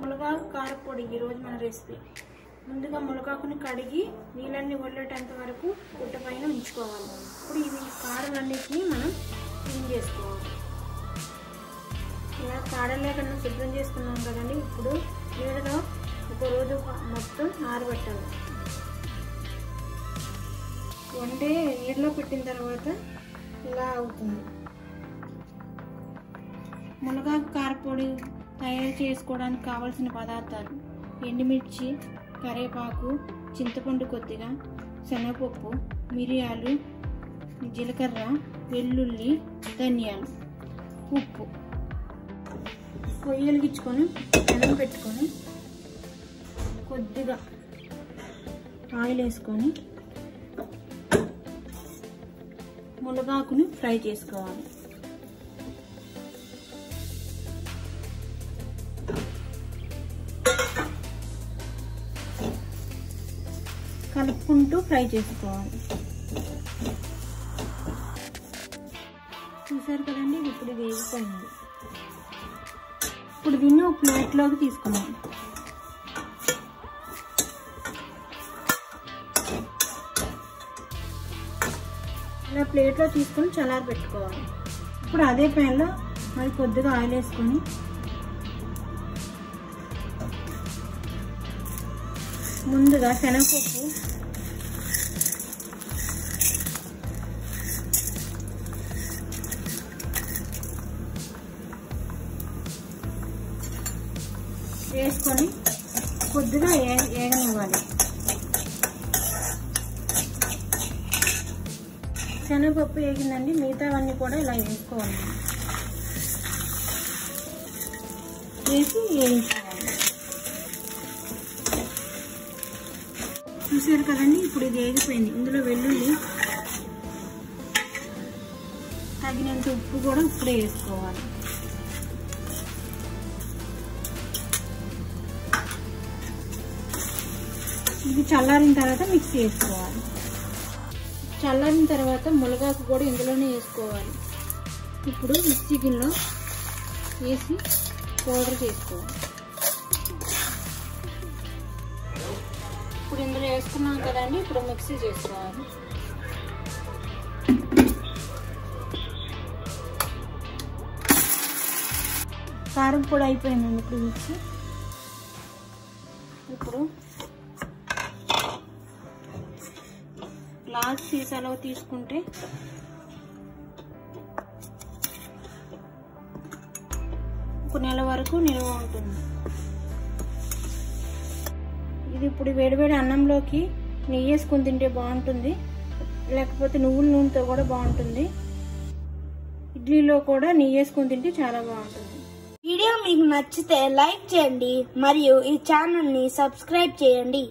మునగాకు కారపొడి ఈరోజు మన రెసిపీ. ముందుగా మునగాకుని కడిగి నీళ్ళన్నీ వదిలేటంత వరకు గుట్ట పైన ఉంచుకోవాలి. ఇప్పుడు ఇవి కాడలన్నిటినీ మనం క్లీన్ చేసుకోవాలి. ఇలా కాడలు శుభ్రం చేసుకున్నాం కదండి ఇప్పుడు నీళ్ళలో ఒక రోజు మొత్తం ఆరబెట్టాలి వండే నీళ్ళలో పెట్టిన తర్వాత ఇలా అవుతుంది. మునగాకు కారపొడి తయారు చేసుకోవడానికి కావలసిన పదార్థాలు ఎండుమిర్చి కరివేపాకు చింతపండు కొద్దిగా శనగపప్పు మిరియాలు జీలకర్ర వెల్లుల్లి ధనియాలు ఉప్పు. పొయ్యి వెలిగించుకొని పెనం పెట్టుకొని కొద్దిగా ఆయిల్ వేసుకొని మునగాకును ఫ్రై చేసుకోవాలి. కలుపుకుంటూ ఫ్రై చేసుకోవాలి. చూసారు కదండి ఇది ఇప్పుడు వేగిపోయింది. ఇప్పుడు దీన్ని ఒక ప్లేట్లోకి తీసుకున్నాం ఇలా ప్లేట్లో తీసుకొని చల్లారి పెట్టుకోవాలి. ఇప్పుడు అదే ప్యాన్లో మరి కొద్దిగా ఆయిల్ వేసుకొని ముందుగా శనగపప్పు వేసుకొని కొద్దిగా ఏ ఏగనివ్వాలి. శనగపప్పు వేగిందండి మిగతావన్నీ కూడా ఇలా వేసుకోవాలి. వేసి వేయించుకోవాలి చూసారు కదండి ఇప్పుడు ఇది వేగిపోయింది ఇందులో వెల్లుల్లి తగినంత ఉప్పు కూడా ఇప్పుడే వేసుకోవాలి. ఇది చల్లారిన తర్వాత మిక్సీ చేసుకోవాలి. చల్లారిన తర్వాత మునగాకు కూడా ఇందులోనే వేసుకోవాలి. ఇప్పుడు మిక్సీ గిన్నెలో వేసి పౌడర్ చేసుకోవాలి. ఇప్పుడు ఇందులో వేసుకున్నాం కదండి ఇప్పుడు మిక్సీ చేసుకోవాలి. కారం పొడి అయిపోయిందండి ఇప్పుడు మిక్సీ ఇప్పుడు గ్లాస్ సీసాలో తీసుకుంటే ఒక నెల వరకు నిల్వ ఉంటుంది. ఇది ఇప్పుడు వేడివేడి అన్నంలోకి నెయ్యి వేసుకొని తింటే బాగుంటుంది. లేకపోతే నువ్వుల నూనెతో కూడా బాగుంటుంది. ఇడ్లీలో కూడా నెయ్యి వేసుకొని తింటే చాలా బాగుంటుంది. వీడియో మీకు నచ్చితే లైక్ చేయండి మరియు ఈ ఛానల్ని సబ్స్క్రైబ్ చేయండి.